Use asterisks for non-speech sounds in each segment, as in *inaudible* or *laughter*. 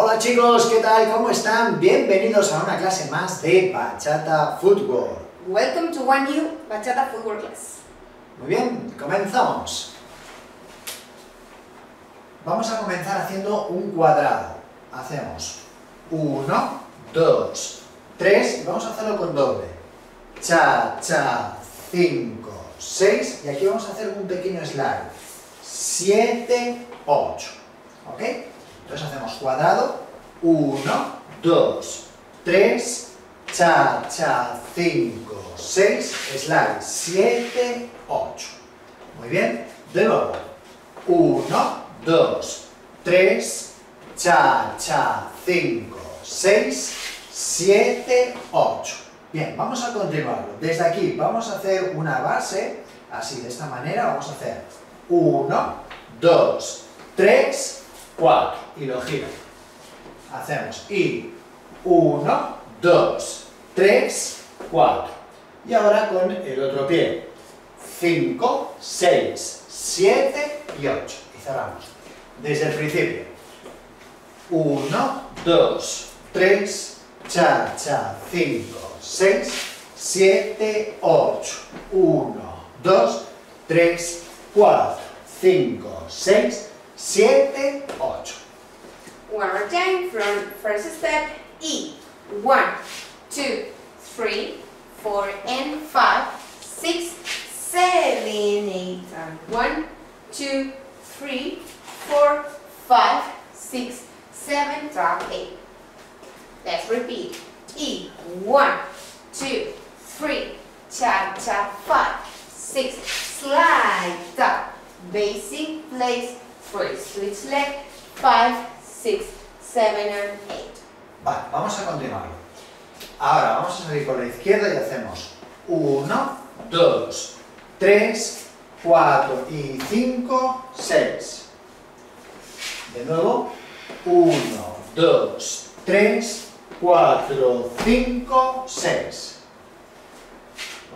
Hola chicos, ¿qué tal? ¿Cómo están? Bienvenidos a una clase más de Bachata Football. Welcome to one new Bachata Football class. Muy bien, comenzamos. Vamos a comenzar haciendo un cuadrado. Hacemos 1, 2, 3 y vamos a hacerlo con doble. Cha, cha, 5, 6 y aquí vamos a hacer un pequeño slide. 7, 8. ¿Ok? Entonces hacemos cuadrado, 1, 2, 3, cha, cha, 5, 6, slide, 7, 8. Muy bien, de nuevo, 1, 2, 3, cha, cha, 5, 6, 7, 8. Bien, vamos a continuarlo. Desde aquí vamos a hacer una base, así, de esta manera, vamos a hacer 1, 2, 3, 4 y lo giro. Hacemos y 1, 2, 3, 4. Y ahora con el otro pie. 5, 6, 7 y 8. Y cerramos. Desde el principio. 1, 2, 3, cha, cha, 5, 6, 7, 8. 1, 2, 3, 4, 5, 6, 7, 8. One more time from first step E. One, two, three, four, and five, six, seven, eight, and one, two, three, four, five, six, seven, drop eight. Let's repeat. E. One, two, three, cha cha five, six, slide up, basic place, three, switch leg, five, six, seven, and eight. Vale, vamos a continuarlo. Ahora vamos a salir por la izquierda y hacemos 1, 2, 3, 4 y 5, 6. De nuevo, 1, 2, 3, 4, 5, 6.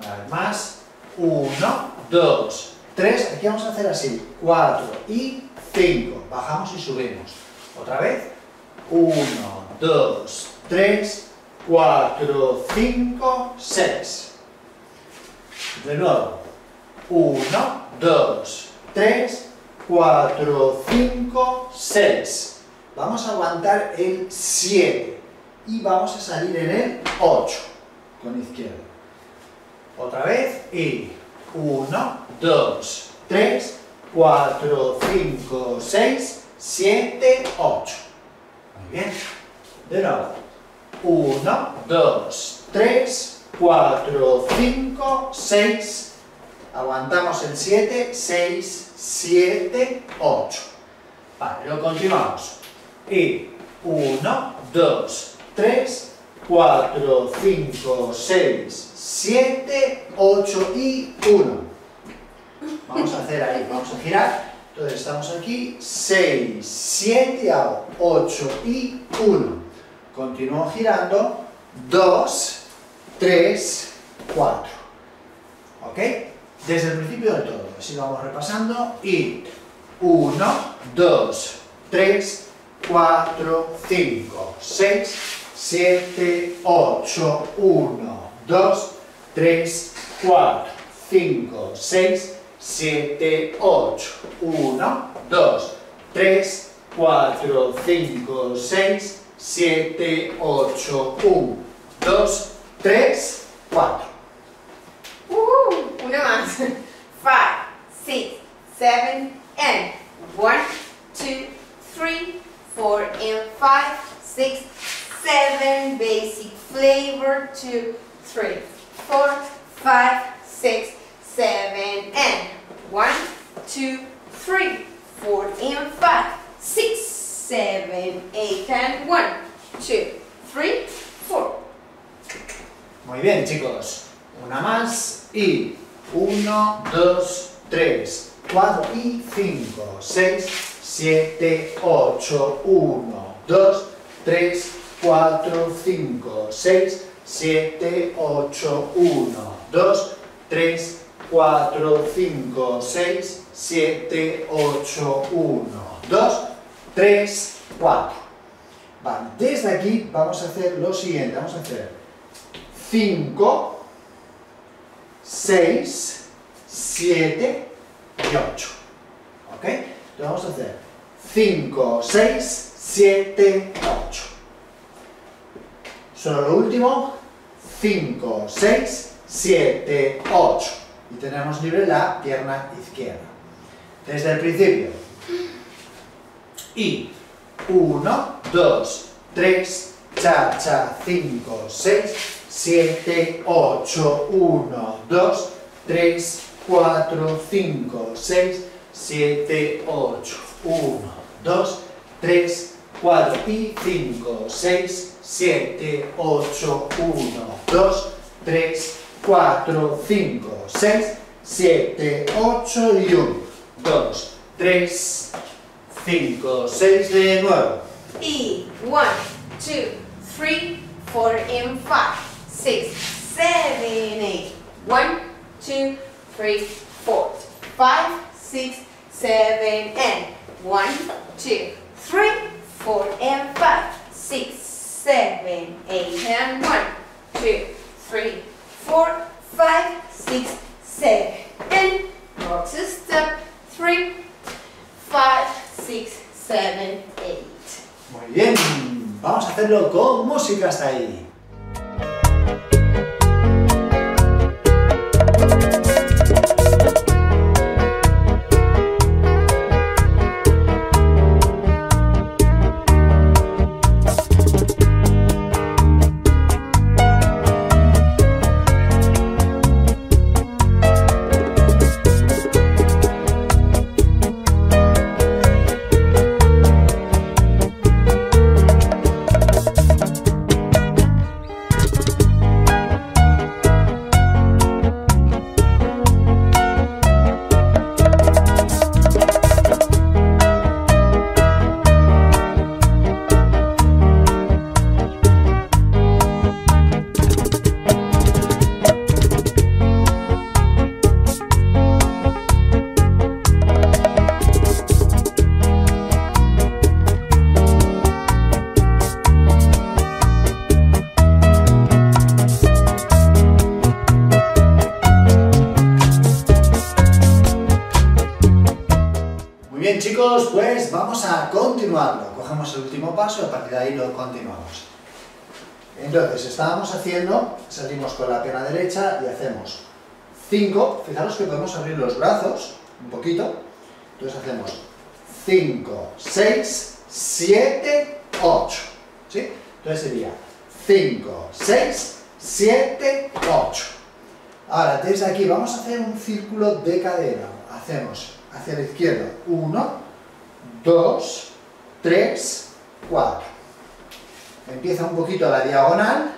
Una vez más, 1, 2, 3, aquí vamos a hacer así, 4 y 5. Bajamos y subimos. Otra vez, 1, 2, 3, 4, 5, 6. De nuevo, 1, 2, 3, 4, 5, 6. Vamos a aguantar el 7 y vamos a salir en el 8 con izquierda. Otra vez y 1, 2, 3, 4, 5, 6, 7, 8. Muy bien. De nuevo. 1, 2, 3, 4, 5, 6. Aguantamos el 7, 6, 7, 8. Vale, lo continuamos. Y 1, 2, 3, 4, 5, 6, 7, 8 y 1. Vamos a hacer ahí, vamos a girar. Entonces estamos aquí, 6, 7 y hago 8 y 1. Continúo girando, 2, 3, 4. ¿Ok? Desde el principio del todo, así vamos repasando. Y 1, 2, 3, 4, 5, 6, 7, 8, 1, 2, 3, 4, 5, 6, 7, 8, 1, 2, 3, 4, 5, 6, 7, 8, 1, 2, 3, 4. Woohoo! Una más. Five, six, seven, and one, two, three, four, and five, six, seven. Basic flavor. Two, three, four, five, six, seven, and one, two, three, four, and five, six, seven, eight, and one, two, three, four. Muy bien, chicos. Una más y 1, 2, 3, 4 y 5, 6, 7, 8, 1, 2, 3, 4, 5, 6, 7, 8, 1, 2, 3, 4, 5, 6, 7, 8, 1, 2, 3, 4. Vale, desde aquí vamos a hacer lo siguiente, vamos a hacer 5, 6, 7 y 8. ¿Ok? Entonces vamos a hacer 5, 6, 7, 8. Solo lo último, 5, 6, 7, 8. Y tenemos libre la pierna izquierda. Desde el principio. Y 1, 2, 3, cha, cha, 5, 6, 7, 8, 1, 2, 3, 4, 5, 6, 7, 8, 1, 2, 3, 4 y 5, 6, 7, 8, 1, 2, 3, 4, 5, 6, 7, 8 y 1, 2, 3, 5, 6 de nuevo. E. One, two, three, four, and five, six, seven, eight. One, two, three, four, five, six, seven, and one, two, three, four, and five, six, seven, eight, and one, two, three, four, five, six, seven, and rock step, three, five, six, seven, eight. Muy bien, vamos a hacerlo con música hasta ahí. Entonces, estábamos haciendo, salimos con la pierna derecha y hacemos 5, fijaros que podemos abrir los brazos un poquito, entonces hacemos 5, 6, 7, 8, ¿sí? Entonces sería 5, 6, 7, 8. Ahora, desde aquí vamos a hacer un círculo de cadera. Hacemos hacia la izquierda 1, 2, 3, 4. Empieza un poquito a la diagonal,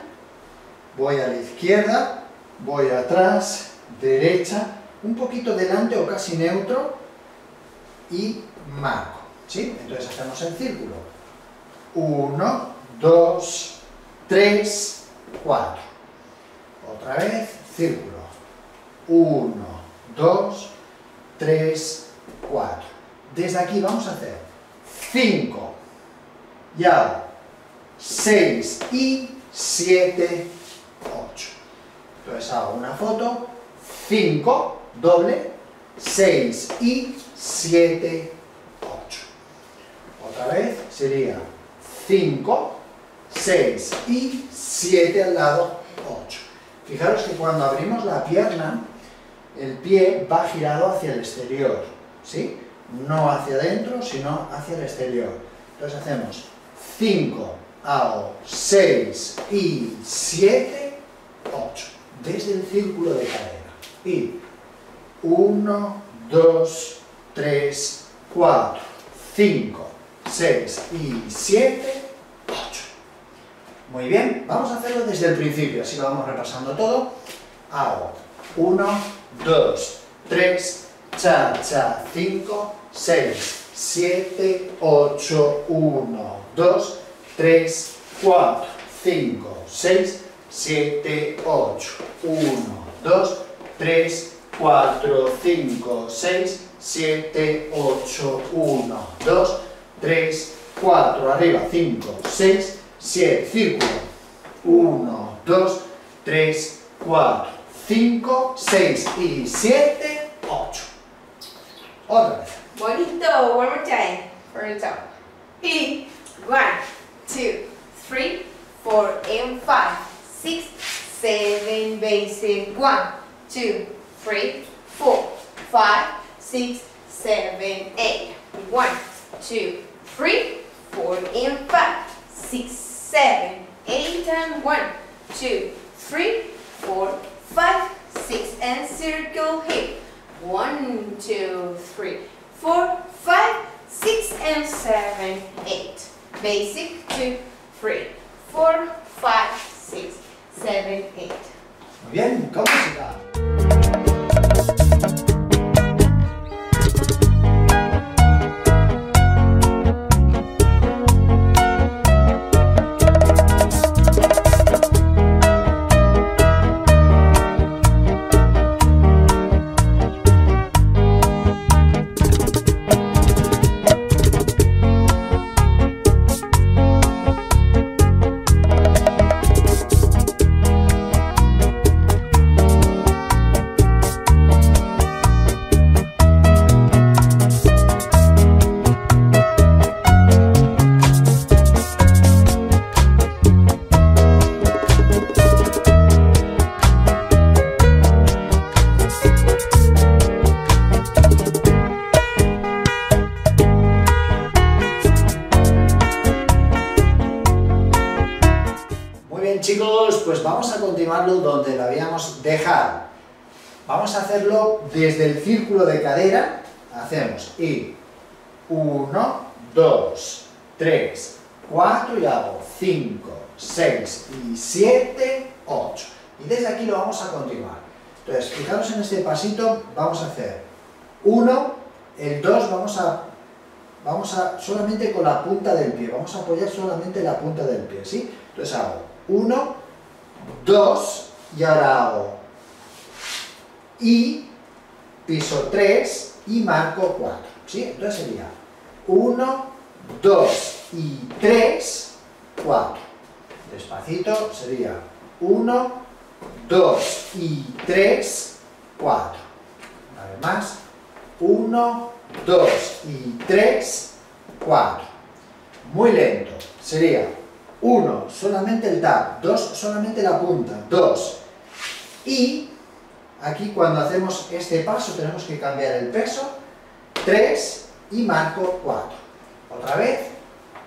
voy a la izquierda, voy atrás, derecha, un poquito delante o casi neutro y marco. ¿sí? Entonces hacemos el círculo. 1, 2, 3, 4. Otra vez, círculo. 1, 2, 3, 4. Desde aquí vamos a hacer 5 y hago 6 y 7, 8. Entonces hago una foto, 5, doble, 6 y 7, 8. Otra vez sería 5, 6 y 7 al lado, 8. Fijaros que cuando abrimos la pierna, el pie va girado hacia el exterior, ¿sí? No hacia adentro, sino hacia el exterior. Entonces hacemos 5, hago 6 y 7, 8. Desde el círculo de cadera. Y 1, 2, 3, 4, 5, 6 y 7, 8. Muy bien, vamos a hacerlo desde el principio, así lo vamos repasando todo. Hago 1, 2, 3, cha, cha, 5, 6, 7, 8, 1, 2, 3, 4, 5, 6, 7, 8, 1, 2, 3, 4, 5, 6, 7, 8, 1, 2, 3, 4, arriba, 5, 6, 7, círculo, 1, 2, 3, 4, 5, 6 y 7, 8. Otra vez. Bonito. One more time. For the top. Y one, two, three, four, and five, six, seven, basic. One, two, three, four, five, six, seven, eight. One, two, three, four, and five, six, seven, eight, and one, two, three, four, five, six, and circle here. One, two, three, four, five, six, and seven, eight. Basic, two, three, four, five, six, seven, eight. Muy bien, con música. Chicos, pues vamos a continuarlo donde lo habíamos dejado. Vamos a hacerlo desde el círculo de cadera. Hacemos y 1, 2, 3, 4 y hago 5, 6 y 7, 8. Y desde aquí lo vamos a continuar. Entonces, fijaros en este pasito, vamos a hacer 1, el 2 vamos a vamos a solamente con la punta del pie, vamos a apoyar solamente la punta del pie, ¿sí? Entonces hago 1, 2 y ahora hago y, piso 3 y marco 4, ¿sí? Entonces sería 1, 2 y 3, 4. Despacito sería 1, 2 y 3, 4. Una vez más, 1, 2 y 3, 4. Muy lento. Sería 1 solamente el tap, 2 solamente la punta, 2. Y aquí cuando hacemos este paso tenemos que cambiar el peso, 3 y marco 4. Otra vez,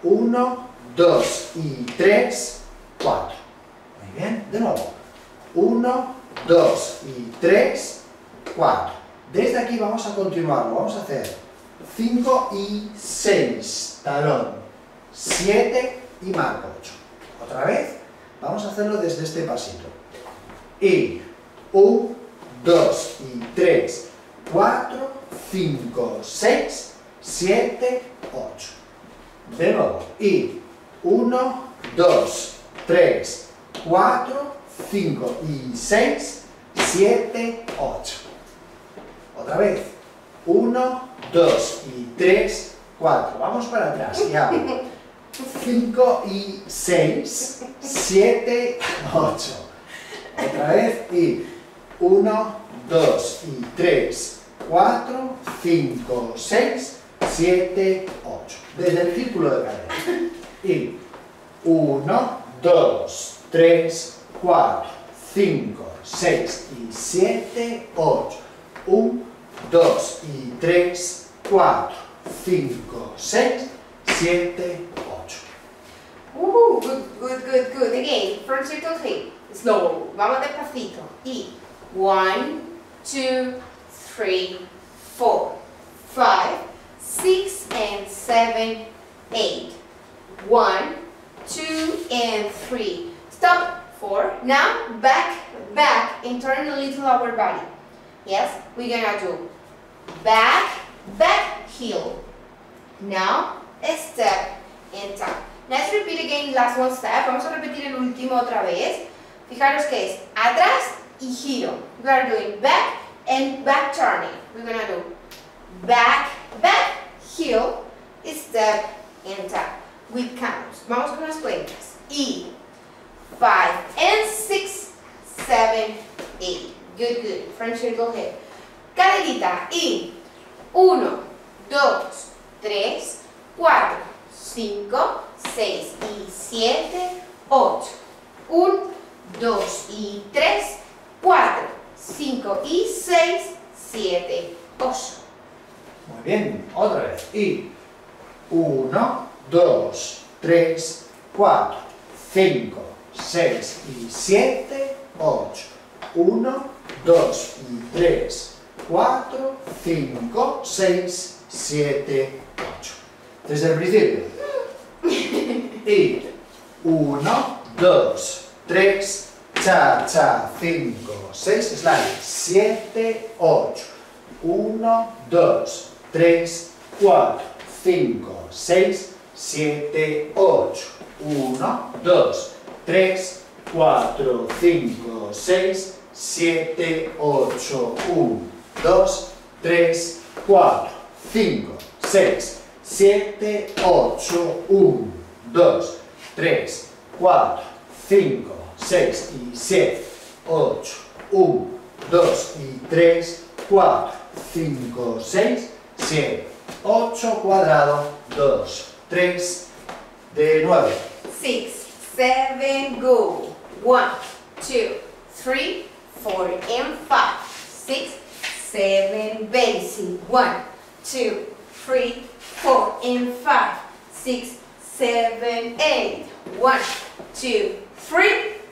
1, 2 y 3, 4. Muy bien, de nuevo. 1, 2 y 3, 4. Desde aquí vamos a continuarlo, vamos a hacer 5 y 6, talón, 7 y marco 8. Otra vez, vamos a hacerlo desde este pasito. Y 1, 2 y 3, 4, 5, 6, 7, 8. De nuevo, y 1, 2, 3, 4, 5 y 6, 7, 8. Otra vez. 1, 2 y 3, 4. Vamos para atrás. Y hago *laughs* 5 y 6, 7, 8. Otra vez. Y 1, 2 y 3, 4, 5, 6, 7, 8. Desde el círculo de cadera. Y 1, 2, 3, 4, 5, 6 y 7, 8. 1, 2 y 3, 4, 5, 6, 7, 8. Uh, good, good, good, good. Again, from circle three. Slow. Vamos despacito. Y one, two, three, four, five, six, and seven, eight. One, two, and three. Stop. Four. Now back, back, and turn a little our body. Yes, we're gonna do back, back, heel. Now, step and tap. Let's repeat again last one step. Vamos a repetir el último otra vez. Fijaros que es atrás y giro. We are doing back and back turning. We're gonna do back, back, heel, step and tap. with counts. Vamos con las cuentas. Y 5 and 6, 7, 8. Good, good. Friendship, go ahead. Caderita. Y 1, 2, 3, 4, 5, 6 y 7, 8. 1, 2 y 3, 4, 5 y 6, 7, 8. Muy bien, otra vez. Y 1, 2, 3, 4, 5, 6 y 7, 8. 1, 2 y 3, 4, 5, 6, 7, 8. Desde el principio. Y 1, 2, 3, cha, cha, 5, 6, slide, 7, 8. 1, 2, 3, 4, 5, 6, 7, 8. 1, 2, 3, 4, 5, 6, 7, 8. 1, 2, 3, 4, 5, 6, 7, 8. 1, 2, 3, 4, 5, 6 y 7, 8. 1, 2 y 3, 4, 5, 6, 7, 8 cuadrado, 2, 3, de 9. 6, 7, go. 1, 2, 3, 4, and 5. 6, 7, basic. 1, 2, 3, 4, and 5. 6, 7, 8. 1, 2, 3,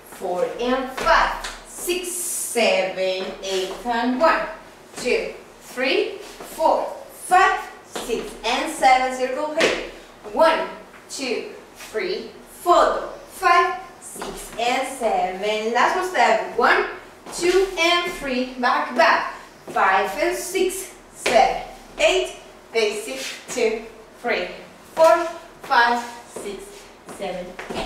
4, and 5. 6, 7, 8, and 1, 2, 3, 4, 5, 6, and 7. Circle here. 1, 2, 3, 4, 5, 6, and 7. Last one step. 1, 2, and 3. Back, back. 5 and 6, 7, 8, basic, 2, 3, 4, 5, 6, 7,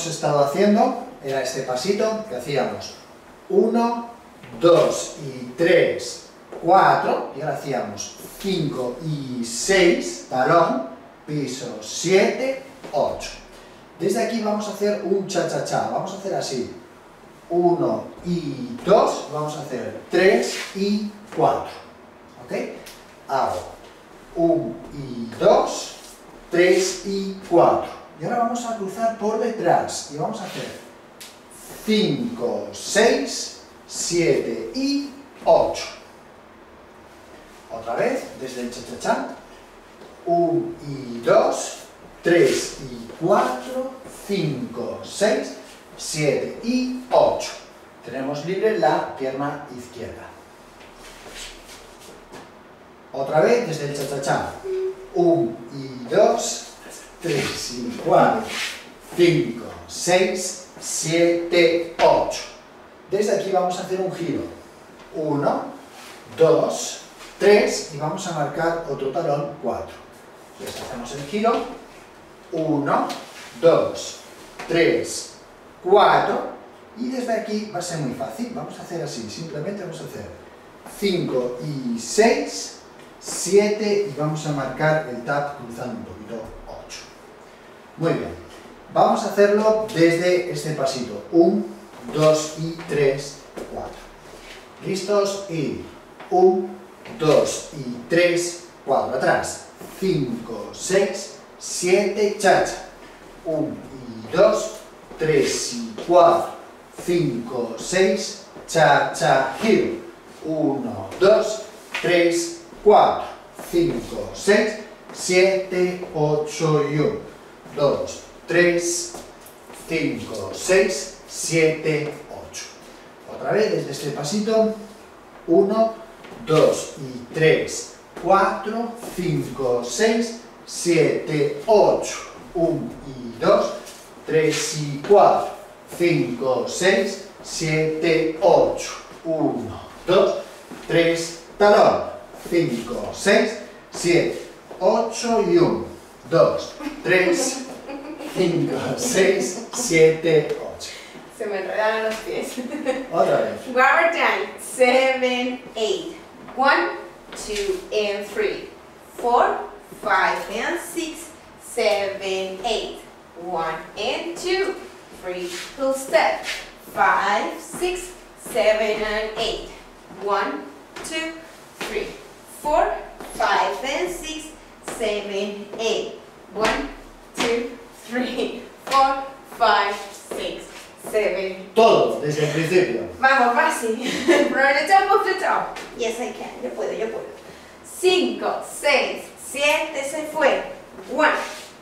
hemos estado haciendo era este pasito que hacíamos 1, 2 y 3, 4, y ahora hacíamos 5 y 6, talón, piso 7, 8. Desde aquí vamos a hacer un cha-cha-cha, vamos a hacer así, 1 y 2, vamos a hacer 3 y 4, ¿ok? Hago 1 y 2, 3 y 4. Y ahora vamos a cruzar por detrás y vamos a hacer 5, 6, 7 y 8. Otra vez, desde el cha-cha-cha. 1 y 2, 3 y 4, 5, 6, 7 y 8. Tenemos libre la pierna izquierda. Otra vez desde el cha-cha-cha. 1 y 2, 3 y 4, 5, 6, 7, 8. Desde aquí vamos a hacer un giro. 1, 2, 3 y vamos a marcar otro talón 4. Entonces hacemos el giro. 1, 2, 3, 4 y desde aquí va a ser muy fácil. Vamos a hacer así, simplemente vamos a hacer 5 y 6, 7 y vamos a marcar el tap cruzando un poquito 8. Muy bien. Vamos a hacerlo desde este pasito. 1, 2 y 3 4. ¿Listos? Y 1, 2 y 3, 4 atrás. 5, 6, 7, chacha. 1 y 2, 3 y 4, 5, 6, cha, cha, heel. 1, 2, 3, 4, 5, 6, 7, 8 y 1. 2, 3, 5, 6, 7, 8. Otra vez desde este pasito. 1, 2 y 3, 4, 5, 6, 7, 8. 1 y 2, 3 y 4, 5, 6, 7, 8. 1, 2, 3, talón. 5, 6, 7, 8 y 1, 2, 3, 5, 6, 7, 8. Se me enredaron los pies. Otra vez. *laughs* One more time. Seven, eight. One, two, and three. Four, five, and six. Seven, eight. One and two. Three, full step. Five, six, seven, and eight. One, two, three. Four, five, and six. Seven, eight. One, two, three, *laughs* four, five, six, seven, Todo, desde el principio. Vamos, fácil. From the top of the top. Yes, I can. Yo puedo, yo puedo. Cinco, seis, siete, se fue. One,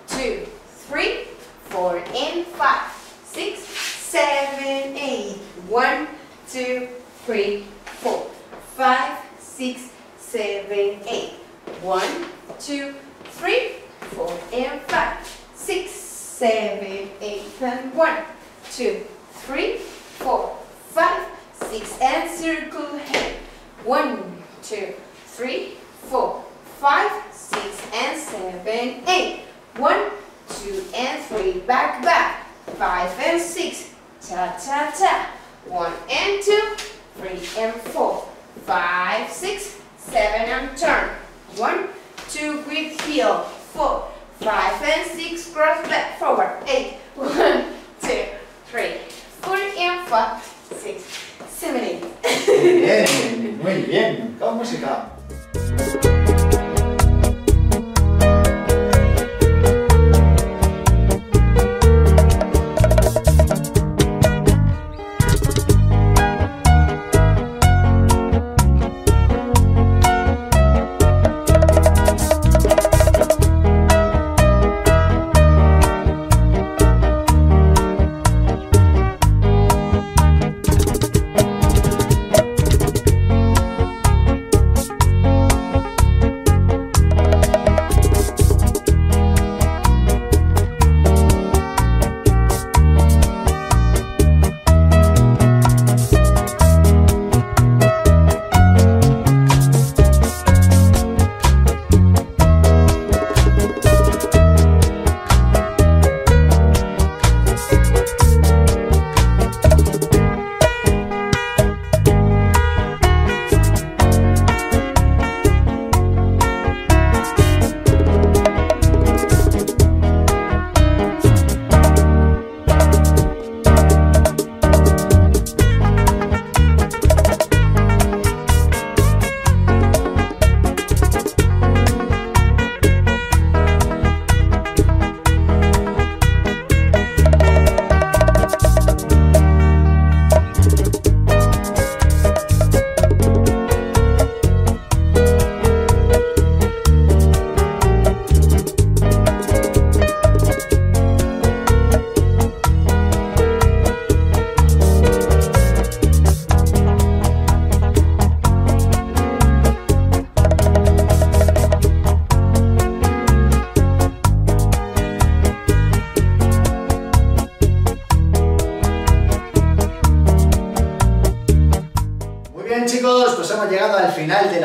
two, three, four, and five, six, seven, eight. One, two, three, four, five, six, seven, eight. One, two, three, four, and five, six, seven, eight, and one, two, three, four, five, six, and circle head. One, two, three, four, five, six, and seven, eight. One, two, and three, back, back. Five and six, cha, cha, cha. One and two, three and four, five, six, seven, and turn. One, two, with heel. Four, five, and six, cross back forward. Eight. *laughs* One, two, three, four, and five, six, seven, eight. Muy bien, *laughs* muy bien. Con música.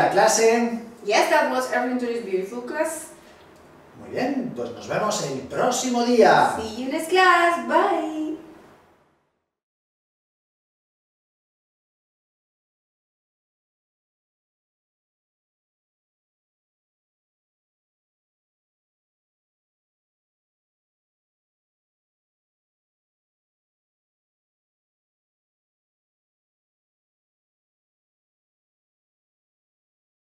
La clase. Yes, that was everything to this beautiful class. Muy bien, pues nos vemos el próximo día. See you next class. Bye.